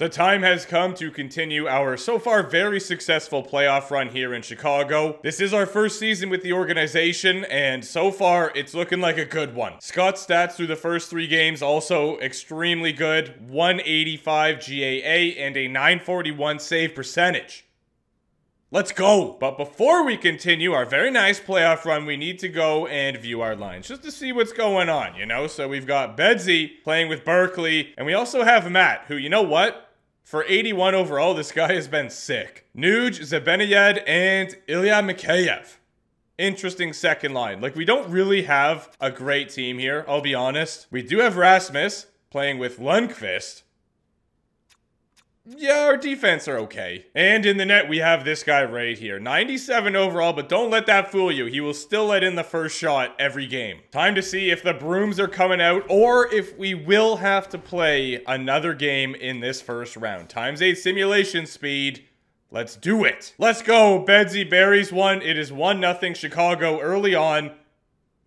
The time has come to continue our so far very successful playoff run here in Chicago. This is our first season with the organization, and so far it's looking like a good one. Scott's stats through the first three games also extremely good 185 GAA and a 941 save percentage. Let's go! But before we continue our very nice playoff run, we need to go and view our lines just to see what's going on, you know? So we've got Bedsy playing with Berkeley, and we also have Matt, who, you know what? For 81 overall, this guy has been sick. Nuge, Zibanejad, and Ilya Mikheyev. Interesting second line. Like, we don't really have a great team here, I'll be honest. We do have Rasmus playing with Lundkvist. Yeah, our defense are okay. And in the net, we have this guy right here. 97 overall, but don't let that fool you. He will still let in the first shot every game. Time to see if the brooms are coming out or if we will have to play another game in this first round. Times 8 simulation speed. Let's do it. Let's go. Bedsy Berries one. It is 1 nothing Chicago early on.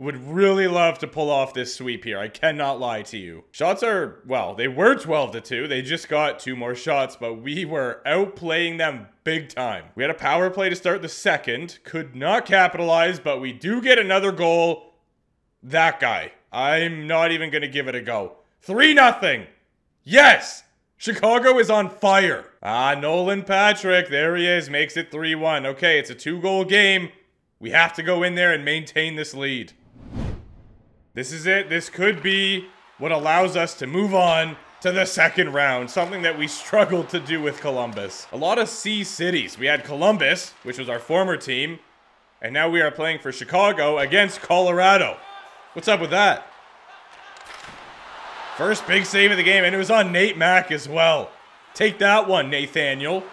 Would really love to pull off this sweep here. I cannot lie to you. Shots are, well, they were 12 to 2. They just got two more shots, but we were outplaying them big time. We had a power play to start the second. Could not capitalize, but we do get another goal. That guy. I'm not even going to give it a go. 3 nothing. Yes! Chicago is on fire. Ah, Nolan Patrick. There he is. Makes it 3 1. Okay, it's a two goal game. We have to go in there and maintain this lead. This is it. This could be what allows us to move on to the second round, something that we struggled to do with Columbus. A lot of C cities. We had Columbus, which was our former team, and now we are playing for Chicago against Colorado. What's up with that? First big save of the game, and it was on Nate Mack as well. Take that one, Nathaniel.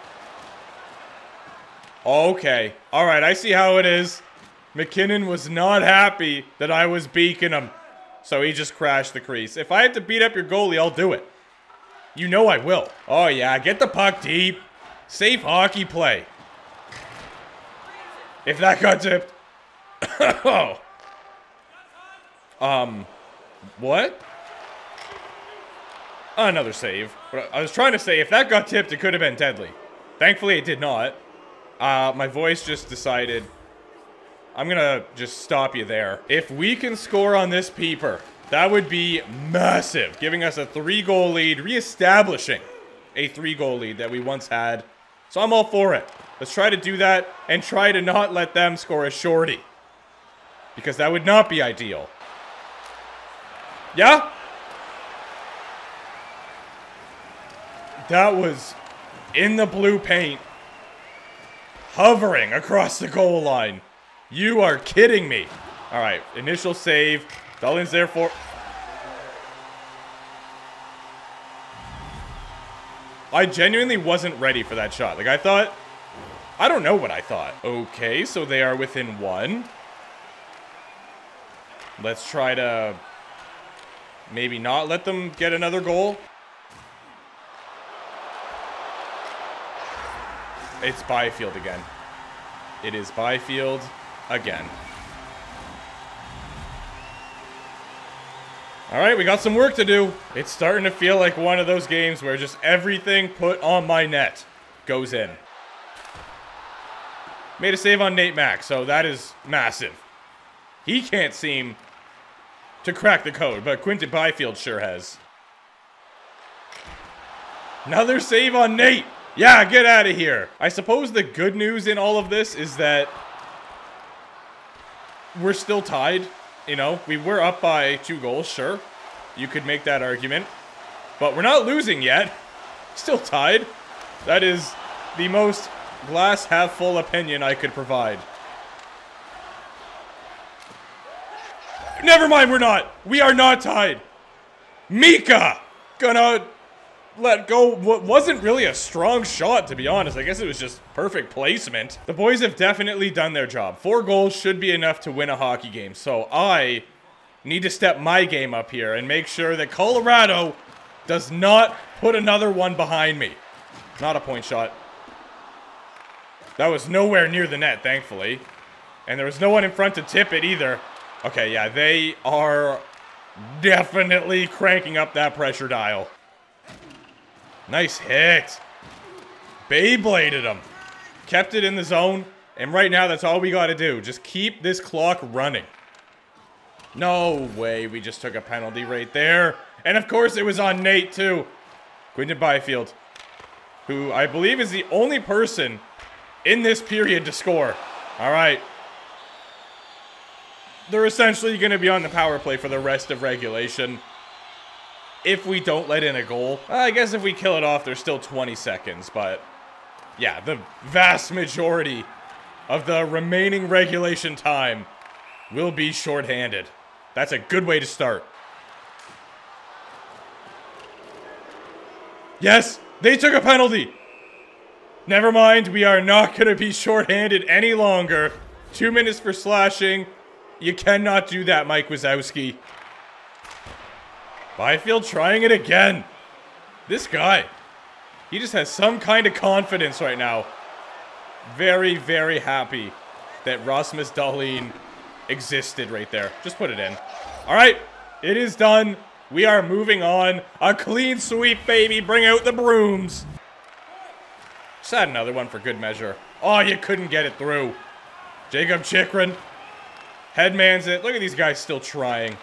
Okay. All right, I see how it is. MacKinnon was not happy that I was beaking him. So he just crashed the crease. If I have to beat up your goalie, I'll do it. You know I will. Oh, yeah. Get the puck deep. Safe hockey play. If that got tipped. oh. Um. What? Another save. I was trying to say, if that got tipped, it could have been deadly. Thankfully, it did not. Uh, my voice just decided I'm gonna just stop you there. If we can score on this peeper, that would be massive, giving us a three-goal lead, reestablishing a three-goal lead that we once had. So I'm all for it. Let's try to do that and try to not let them score a shorty. Because that would not be ideal. Yeah? That was in the blue paint, hovering across the goal line. You are kidding me. All right, initial save. Dahlin's there for... I genuinely wasn't ready for that shot. Like, I thought... I don't know what I thought. Okay, so they are within one. Let's try to... Maybe not let them get another goal. It's Byfield again. It is Byfield again. All right, we got some work to do. It's starting to feel like one of those games where just everything put on my net goes in. Made a save on Nate Mack, so that is massive. He can't seem to crack the code, but Quinton Byfield sure has. Another save on Nate. Yeah, get out of here. I suppose the good news in all of this is that we're still tied. You know, we were up by two goals, sure. You could make that argument. But we're not losing yet. Still tied. That is the most glass half full opinion I could provide. Never mind, we're not. We are not tied. Mika gonna let go what wasn't really a strong shot, to be honest. I guess it was just perfect placement. The boys have definitely done their job. Four goals should be enough to win a hockey game. So I need to step my game up here and make sure that Colorado does not put another one behind me. Not a point shot. That was nowhere near the net, thankfully. And there was no one in front to tip it either. Okay, yeah, they are definitely cranking up that pressure dial. Nice hit. Beybladed him. Kept it in the zone. And right now, that's all we got to do. Just keep this clock running. No way we just took a penalty right there. And of course, it was on Nate, too. Quinton Byfield, who I believe is the only person in this period to score. All right. They're essentially going to be on the power play for the rest of regulation. If we don't let in a goal. I guess if we kill it off, there's still 20 seconds. But yeah, the vast majority of the remaining regulation time will be shorthanded. That's a good way to start. Yes, they took a penalty. Never mind, we are not going to be shorthanded any longer. Two minutes for slashing. You cannot do that, Mike Wazowski. Byfield trying it again. This guy, he just has some kind of confidence right now. Very, very happy that Rasmus Dahlin existed right there. Just put it in. All right, it is done. We are moving on. A clean sweep, baby. Bring out the brooms. Just had another one for good measure. Oh, you couldn't get it through. Jakob Chychrun Headmans it. Look at these guys still trying.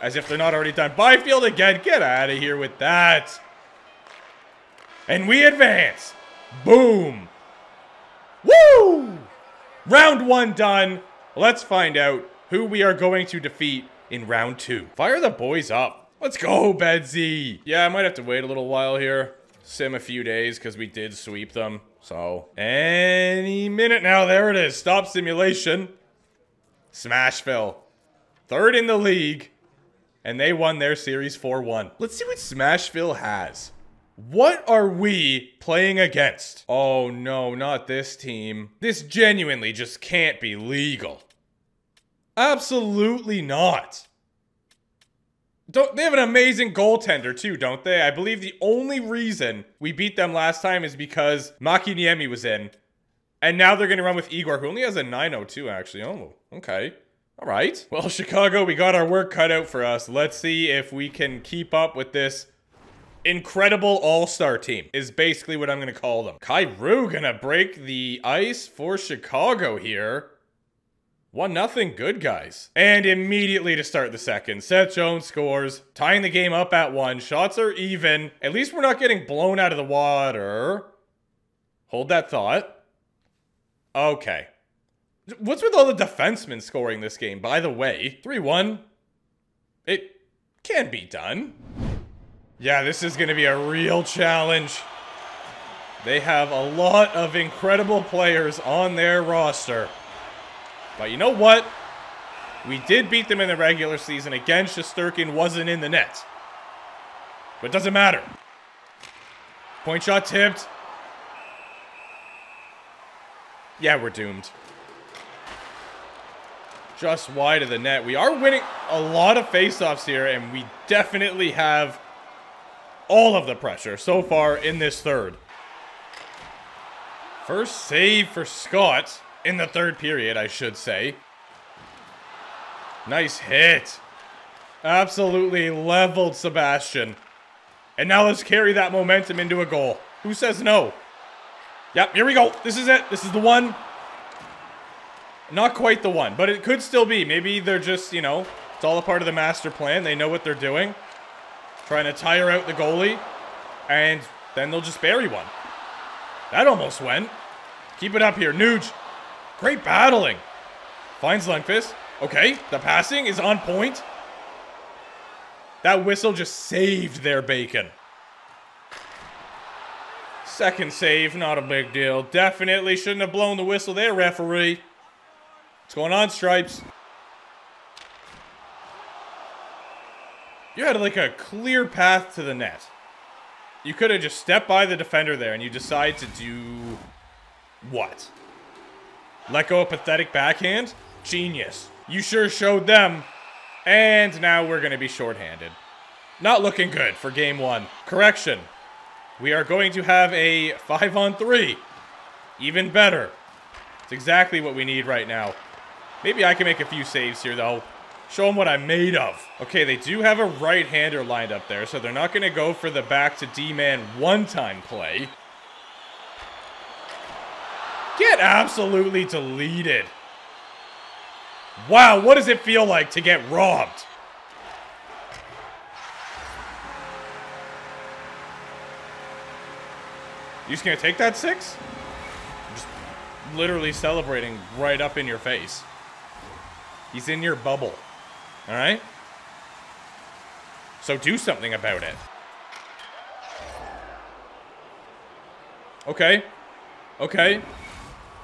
As if they're not already done. Byfield again. Get out of here with that. And we advance. Boom. Woo! Round one done. Let's find out who we are going to defeat in round two. Fire the boys up. Let's go, Bedsy. Yeah, I might have to wait a little while here. Sim a few days because we did sweep them. So, any minute now. There it is. Stop simulation. Smashville. Third in the league. And they won their series 4-1. Let's see what Smashville has. What are we playing against? Oh no, not this team. This genuinely just can't be legal. Absolutely not. Don't, they have an amazing goaltender too, don't they? I believe the only reason we beat them last time is because Makiniemi was in. And now they're going to run with Igor, who only has a 902 actually. Oh, okay. All right. Well, Chicago, we got our work cut out for us. Let's see if we can keep up with this incredible all-star team is basically what I'm going to call them. Kyrou going to break the ice for Chicago here. One nothing, good guys. And immediately to start the second, Seth Jones scores, tying the game up at one. Shots are even. At least we're not getting blown out of the water. Hold that thought. Okay. What's with all the defensemen scoring this game, by the way? 3-1. It can be done. Yeah, this is going to be a real challenge. They have a lot of incredible players on their roster. But you know what? We did beat them in the regular season. Again, Shesterkin wasn't in the net. But it doesn't matter. Point shot tipped. Yeah, we're doomed. Just wide of the net. We are winning a lot of faceoffs here, and we definitely have all of the pressure so far in this third. First save for Scott. In the third period, I should say. Nice hit. Absolutely leveled Sebastian. And now let's carry that momentum into a goal. Who says no? Yep, here we go. This is it. This is the one. Not quite the one, but it could still be. Maybe they're just, you know, it's all a part of the master plan. They know what they're doing. Trying to tire out the goalie. And then they'll just bury one. That almost went. Keep it up here. Nuge. Great battling. Finds Lundkvist. Okay, the passing is on point. That whistle just saved their bacon. Second save, not a big deal. Definitely shouldn't have blown the whistle there, referee. What's going on, Stripes? You had like a clear path to the net. You could have just stepped by the defender there and you decide to do what? Let go a pathetic backhand? Genius. You sure showed them. And now we're going to be shorthanded. Not looking good for game one. Correction. We are going to have a 5 on 3. Even better. It's exactly what we need right now. Maybe I can make a few saves here, though. Show them what I'm made of. Okay, they do have a right-hander lined up there, so they're not going to go for the back to D-man one-time play. Get absolutely deleted. Wow, what does it feel like to get robbed? You just gonna take that six? Just literally celebrating right up in your face. He's in your bubble. Alright? So do something about it. Okay. Okay.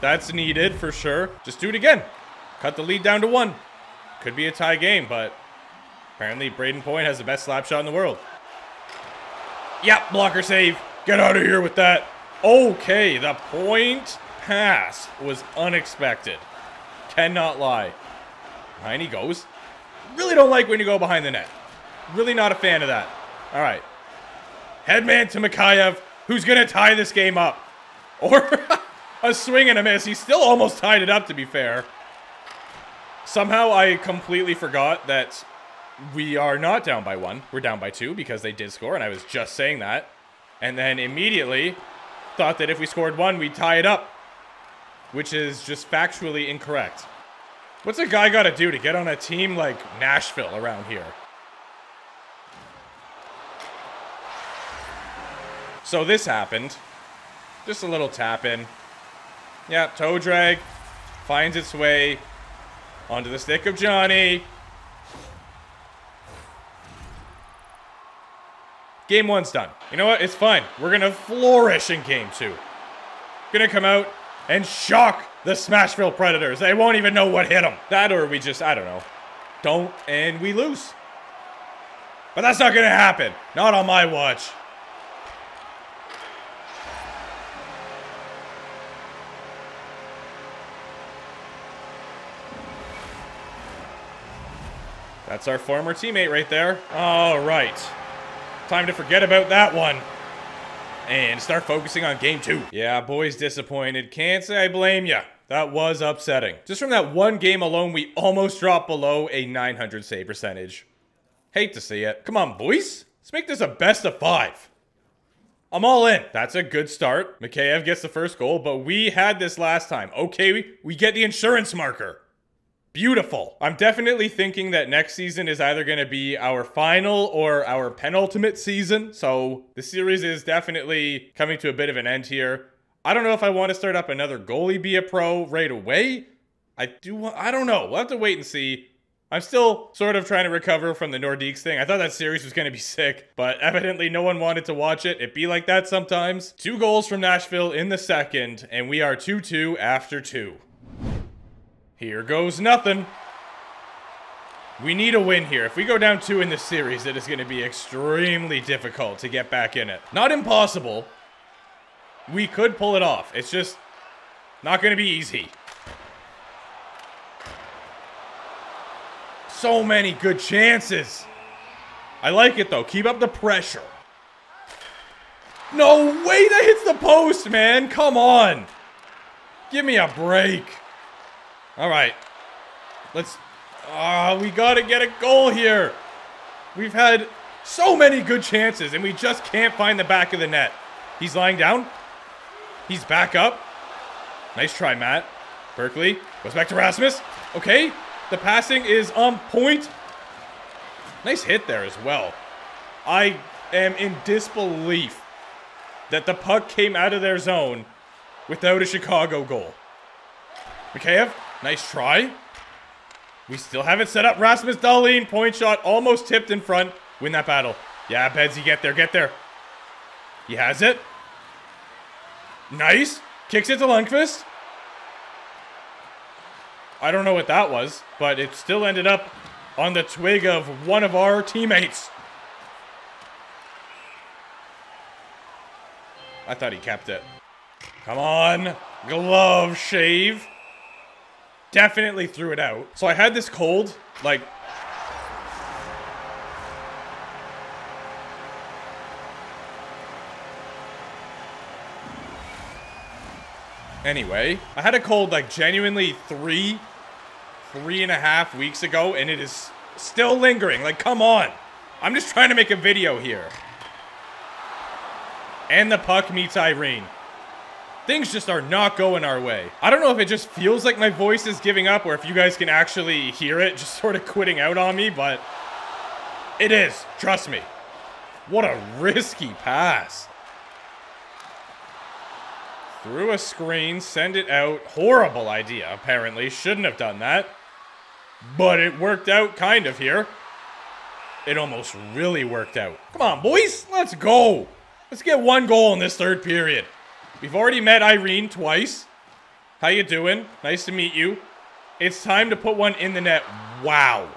That's needed for sure. Just do it again. Cut the lead down to one. Could be a tie game, but apparently Brayden Point has the best slap shot in the world. Yep, blocker save. Get out of here with that. Okay, the point pass was unexpected. Cannot lie. He goes. Really don't like when you go behind the net. Really not a fan of that. All right. Headman to Mikheyev, who's going to tie this game up. Or a swing and a miss. He still almost tied it up, to be fair. Somehow I completely forgot that we are not down by one. We're down by two because they did score, and I was just saying that. And then immediately thought that if we scored one, we'd tie it up. Which is just factually incorrect. What's a guy got to do to get on a team like Nashville around here? So this happened. Just a little tap in. Yeah, toe drag. Finds its way onto the stick of Johnny. Game one's done. You know what? It's fine. We're going to flourish in game two. Going to come out and shock the Smashville Predators. They won't even know what hit them. That or we just, I don't know, don't and we lose. But that's not going to happen. Not on my watch. That's our former teammate right there. All right. Time to forget about that one. And start focusing on game two. Yeah, boys disappointed. Can't say I blame ya. That was upsetting. Just from that one game alone, we almost dropped below a 900 save percentage. Hate to see it. Come on, boys. Let's make this a best of five. I'm all in. That's a good start. Mikheyev gets the first goal, but we had this last time. Okay, we, we get the insurance marker. Beautiful. I'm definitely thinking that next season is either going to be our final or our penultimate season. So the series is definitely coming to a bit of an end here. I don't know if I want to start up another goalie be a pro right away. I do I don't know. We'll have to wait and see. I'm still sort of trying to recover from the Nordiques thing. I thought that series was going to be sick, but evidently no one wanted to watch it. It be like that sometimes. Two goals from Nashville in the second, and we are 2-2 after two. Here goes nothing. We need a win here. If we go down two in this series, it is going to be extremely difficult to get back in it. Not impossible. We could pull it off. It's just not going to be easy. So many good chances. I like it, though. Keep up the pressure. No way that hits the post, man. Come on. Give me a break. All right. Let's... Ah, we got to get a goal here. We've had so many good chances, and we just can't find the back of the net. He's lying down. He's back up. Nice try, Matt. Berkeley goes back to Rasmus. Okay. The passing is on point. Nice hit there as well. I am in disbelief that the puck came out of their zone without a Chicago goal. Mikheyev Nice try. We still haven't set up Rasmus Dahlin. Point shot almost tipped in front. Win that battle. Yeah, Bedsy, get there, get there. He has it. Nice. Kicks it to Lundkvist. I don't know what that was, but it still ended up on the twig of one of our teammates. I thought he kept it. Come on. Glove shave definitely threw it out. So I had this cold, like... Anyway, I had a cold like genuinely three, three and a half weeks ago, and it is still lingering. Like, come on. I'm just trying to make a video here. And the puck meets Irene. Things just are not going our way. I don't know if it just feels like my voice is giving up or if you guys can actually hear it just sort of quitting out on me, but it is. Trust me. What a risky pass. Through a screen, send it out. Horrible idea, apparently. Shouldn't have done that. But it worked out kind of here. It almost really worked out. Come on, boys. Let's go. Let's get one goal in this third period. We've already met Irene twice. How you doing? Nice to meet you. It's time to put one in the net. Wow.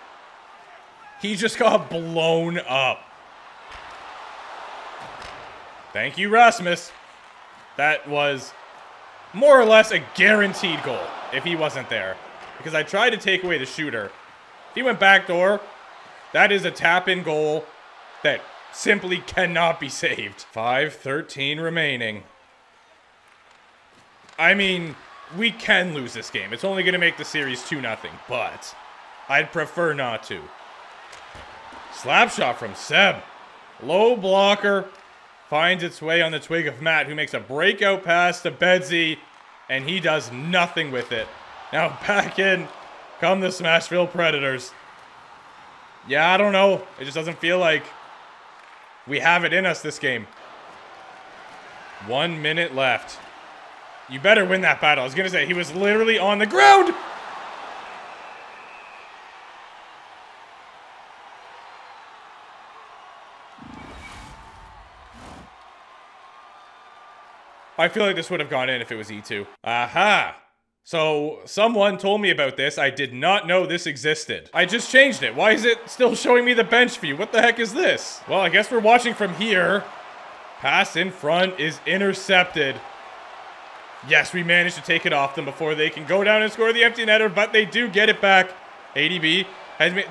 He just got blown up. Thank you, Rasmus. That was more or less a guaranteed goal if he wasn't there. Because I tried to take away the shooter. If he went back door, that is a tap-in goal that simply cannot be saved. 5-13 remaining. I mean, we can lose this game. It's only going to make the series 2-0, but I'd prefer not to. Slap shot from Seb. Low blocker. Finds its way on the twig of Matt, who makes a breakout pass to Bedsy, and he does nothing with it. Now back in come the Smashville Predators. Yeah, I don't know. It just doesn't feel like we have it in us this game. One minute left. You better win that battle. I was going to say, he was literally on the ground. I feel like this would have gone in if it was E2. Aha! So, someone told me about this. I did not know this existed. I just changed it. Why is it still showing me the bench view? What the heck is this? Well, I guess we're watching from here. Pass in front is intercepted. Yes, we managed to take it off them before they can go down and score the empty netter, but they do get it back. ADB has made...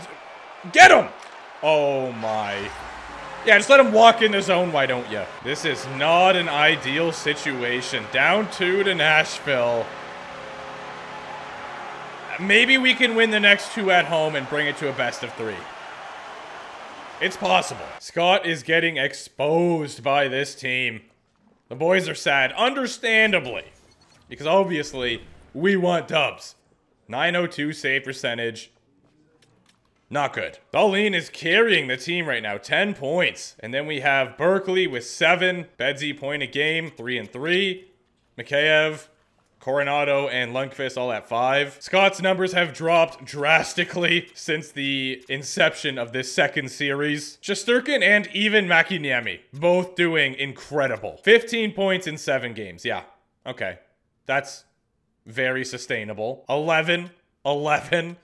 Get him! Oh, my. Yeah, just let him walk in the zone, why don't you? This is not an ideal situation. Down two to Nashville. Maybe we can win the next two at home and bring it to a best of three. It's possible. Scott is getting exposed by this team. The boys are sad, understandably. Because obviously, we want dubs. 902 save percentage. Not good. Dahlin is carrying the team right now. 10 points. And then we have Berkeley with 7. Bedsy point a game. 3 and 3. Mikheyev Coronado and Lundkvist all at five. Scott's numbers have dropped drastically since the inception of this second series. Shesterkin and even Makiniemi both doing incredible. 15 points in seven games. Yeah, okay. That's very sustainable. 11, 11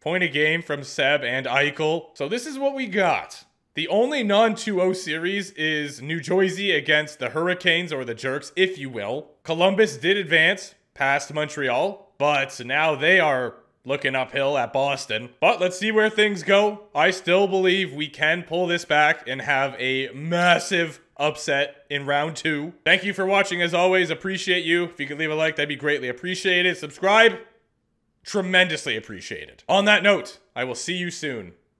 point a game from Seb and Eichel. So this is what we got. The only non-2-0 series is New Jersey against the Hurricanes or the Jerks, if you will. Columbus did advance, past Montreal, but now they are looking uphill at Boston. But let's see where things go. I still believe we can pull this back and have a massive upset in round two. Thank you for watching as always. Appreciate you. If you could leave a like, that'd be greatly appreciated. Subscribe, tremendously appreciated. On that note, I will see you soon.